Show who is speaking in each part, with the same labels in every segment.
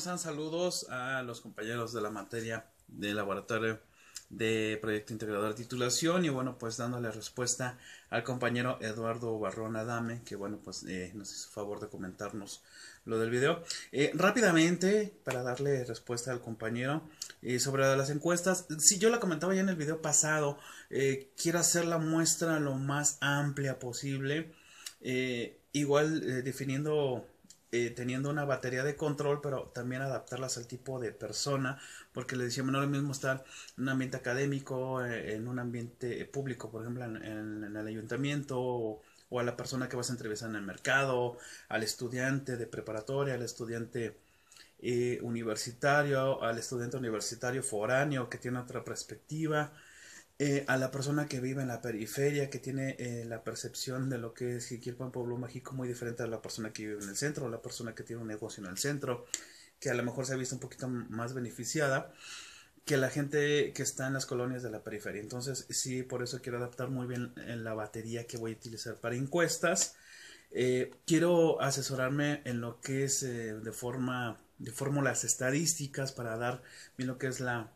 Speaker 1: Saludos a los compañeros de la materia de laboratorio de proyecto integrador de titulación y bueno pues dándole respuesta al compañero Eduardo Barrón Adame que bueno pues eh, nos hizo favor de comentarnos lo del video. Eh, rápidamente para darle respuesta al compañero eh, sobre las encuestas si yo la comentaba ya en el video pasado quiero hacer la muestra lo más amplia posible igual definiendo eh, teniendo una batería de control, pero también adaptarlas al tipo de persona, porque le decíamos, no es lo mismo estar en un ambiente académico, eh, en un ambiente público, por ejemplo, en, el ayuntamiento, o, a la persona que vas a entrevistar en el mercado, al estudiante de preparatoria, al estudiante eh, universitario, al estudiante universitario foráneo que tiene otra perspectiva. Eh, a la persona que vive en la periferia, que tiene eh, la percepción de lo que es Jiquilpan Pueblo Mágico muy diferente a la persona que vive en el centro, la persona que tiene un negocio en el centro, que a lo mejor se ha visto un poquito más beneficiada que la gente que está en las colonias de la periferia. Entonces, sí, por eso quiero adaptar muy bien en la batería que voy a utilizar para encuestas. Eh, quiero asesorarme en lo que es de forma de fórmulas estadísticas para dar bien lo que es la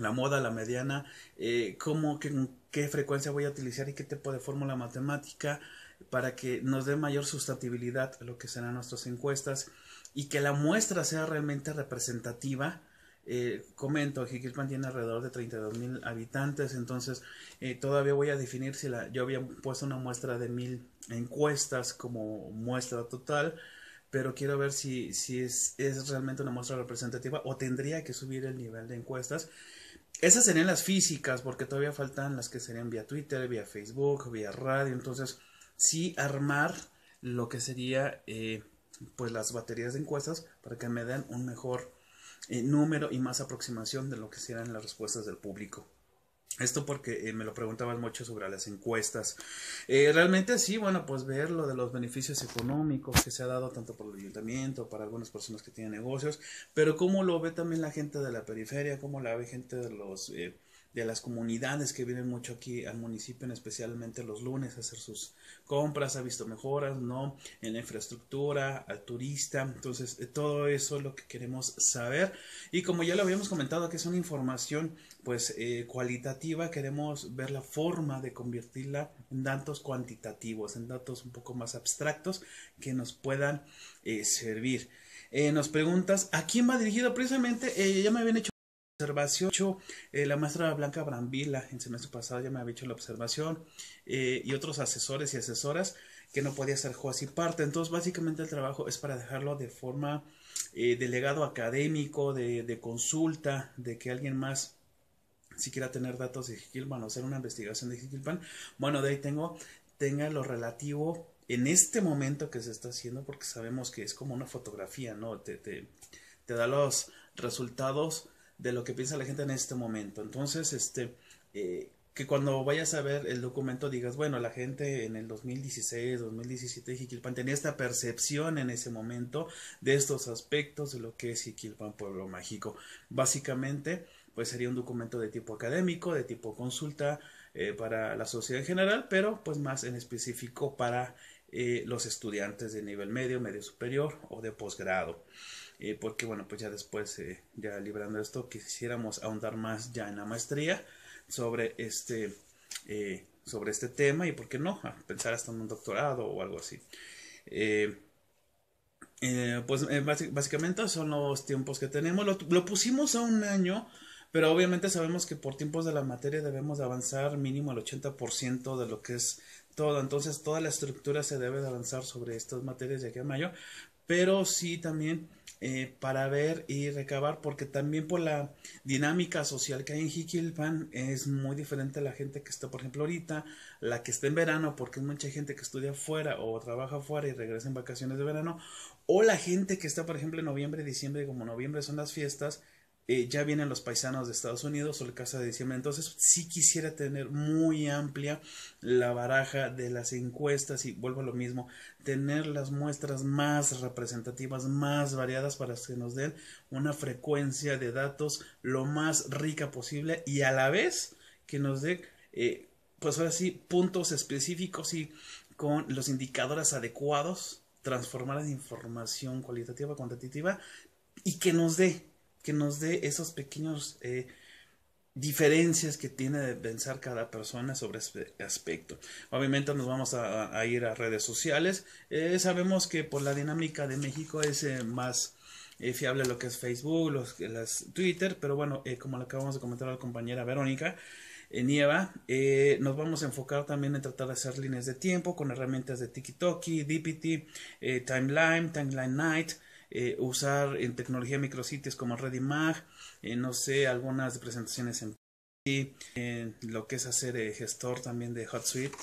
Speaker 1: la moda, la mediana, eh, cómo, qué, qué frecuencia voy a utilizar y qué tipo de fórmula matemática para que nos dé mayor sustentabilidad a lo que serán nuestras encuestas y que la muestra sea realmente representativa. Eh, comento, Jiquilpan tiene alrededor de 32 mil habitantes, entonces eh, todavía voy a definir si la, yo había puesto una muestra de mil encuestas como muestra total, pero quiero ver si, si es, es realmente una muestra representativa o tendría que subir el nivel de encuestas esas serían las físicas, porque todavía faltan las que serían vía Twitter, vía Facebook, vía radio. Entonces, sí armar lo que sería eh, pues las baterías de encuestas para que me den un mejor eh, número y más aproximación de lo que serán las respuestas del público. Esto porque eh, me lo preguntaban mucho sobre las encuestas. Eh, realmente sí, bueno, pues ver lo de los beneficios económicos que se ha dado tanto por el ayuntamiento, para algunas personas que tienen negocios, pero cómo lo ve también la gente de la periferia, cómo la ve gente de los... Eh, de las comunidades que vienen mucho aquí al municipio, especialmente los lunes, a hacer sus compras, ha visto mejoras, ¿no? En la infraestructura, al turista, entonces eh, todo eso es lo que queremos saber y como ya lo habíamos comentado que es una información pues eh, cualitativa, queremos ver la forma de convertirla en datos cuantitativos, en datos un poco más abstractos que nos puedan eh, servir. nos preguntas, ¿a quién va dirigido? Precisamente, ya me habían hecho observación. Eh, la maestra Blanca Brambila en semestre pasado ya me había hecho la observación eh, y otros asesores y asesoras que no podía ser juez y parte. Entonces, básicamente el trabajo es para dejarlo de forma eh, delegado académico, de, consulta, de que alguien más si quiera tener datos de Jiquilpan o hacer una investigación de Jiquilpan, bueno, de ahí tengo, tenga lo relativo en este momento que se está haciendo, porque sabemos que es como una fotografía, ¿no? Te, da los resultados de lo que piensa la gente en este momento. Entonces, este, eh, que cuando vayas a ver el documento digas, bueno, la gente en el 2016, 2017 Jiquilpan tenía esta percepción en ese momento de estos aspectos de lo que es Jiquilpan Pueblo Mágico. Básicamente, pues sería un documento de tipo académico, de tipo consulta eh, para la sociedad en general, pero pues más en específico para eh, los estudiantes de nivel medio, medio superior o de posgrado. Eh, porque bueno, pues ya después, eh, ya librando esto, quisiéramos ahondar más ya en la maestría sobre este, eh, sobre este tema y por qué no, pensar hasta en un doctorado o algo así. pues básicamente son los tiempos que tenemos. Lo, lo, pusimos a un año, pero obviamente sabemos que por tiempos de la materia debemos avanzar mínimo el 80% de lo que es todo. Entonces toda la estructura se debe de avanzar sobre estas materias de aquí a mayo, pero sí también eh, para ver y recabar, porque también por la dinámica social que hay en Jiquilpan es muy diferente a la gente que está, por ejemplo, ahorita, la que está en verano, porque hay mucha gente que estudia fuera o trabaja fuera y regresa en vacaciones de verano, o la gente que está, por ejemplo, en noviembre, diciembre, como noviembre son las fiestas, eh, ya vienen los paisanos de Estados Unidos o la casa de diciembre. Entonces, sí quisiera tener muy amplia la baraja de las encuestas y vuelvo a lo mismo, tener las muestras más representativas, más variadas para que nos den una frecuencia de datos lo más rica posible y a la vez que nos dé, eh, pues ahora sí, puntos específicos y con los indicadores adecuados transformar en información cualitativa, cuantitativa y que nos dé, que nos dé esos pequeños eh, diferencias que tiene de pensar cada persona sobre este aspecto. Obviamente nos vamos a, ir a redes sociales. Eh, sabemos que por la dinámica de México es eh, más eh, fiable lo que es Facebook, los, las Twitter, pero bueno, como le acabamos de comentar a la compañera Verónica, Nieva, nos vamos a enfocar también en tratar de hacer líneas de tiempo con herramientas de TikTok, DPT, Timeline, Timeline Night, usar en tecnología micrositios como ReadyMag, eh, no sé, algunas presentaciones en, en lo que es hacer eh, gestor también de HotSuite.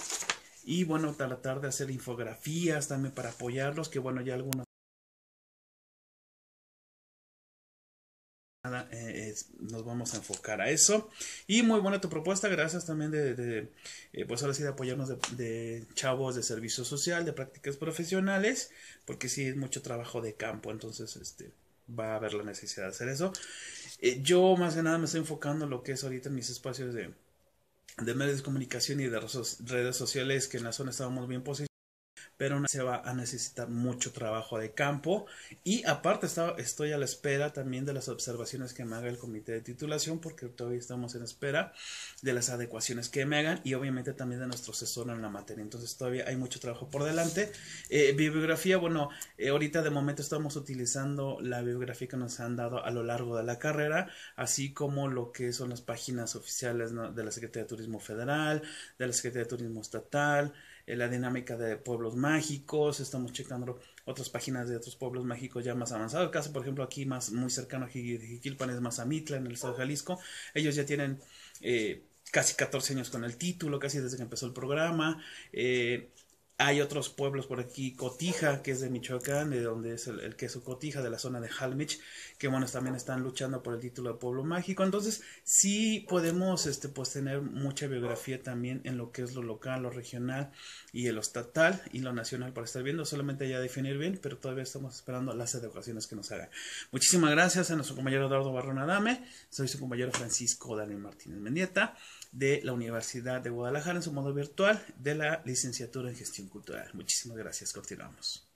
Speaker 1: Y bueno, tratar de hacer infografías también para apoyarlos, que bueno, ya algunos nos vamos a enfocar a eso. Y muy buena tu propuesta, gracias también de, eh, pues ahora sí de apoyarnos de, chavos de servicio social, de prácticas profesionales, porque sí es mucho trabajo de campo, entonces este va a haber la necesidad de hacer eso. Eh, yo más que nada me estoy enfocando en lo que es ahorita en mis espacios de, de medios de comunicación y de redes sociales que en la zona estábamos bien posicionados pero se va a necesitar mucho trabajo de campo. Y aparte estoy a la espera también de las observaciones que me haga el comité de titulación porque todavía estamos en espera de las adecuaciones que me hagan y obviamente también de nuestro asesor en la materia. Entonces todavía hay mucho trabajo por delante. Eh, bibliografía bueno eh, ahorita de momento estamos utilizando la bibliografía que nos han dado a lo largo de la carrera así como lo que son las páginas oficiales de la Secretaría de Turismo Federal de la Secretaría de Turismo Estatal la dinámica de pueblos mágicos, estamos checando otras páginas de otros pueblos mágicos ya más avanzados. El caso, por ejemplo, aquí más muy cercano a Jiquilpan es Mazamitla, en el estado de Jalisco. Ellos ya tienen eh, casi 14 años con el título, casi desde que empezó el programa. Eh, hay otros pueblos por aquí, Cotija, que es de Michoacán, de donde es el, queso Cotija, de la zona de Halmich, que bueno, también están luchando por el título de pueblo mágico. Entonces, sí podemos este, pues, tener mucha biografía también en lo que es lo local, lo regional y lo estatal y lo nacional para estar viendo. Solamente ya definir bien, pero todavía estamos esperando las educaciones que nos hagan. Muchísimas gracias a nuestro compañero Eduardo Barrón Adame. Soy su compañero Francisco Daniel Martínez Mendieta de la Universidad de Guadalajara en su modo virtual de la licenciatura en gestión cultural. Muchísimas gracias. Continuamos.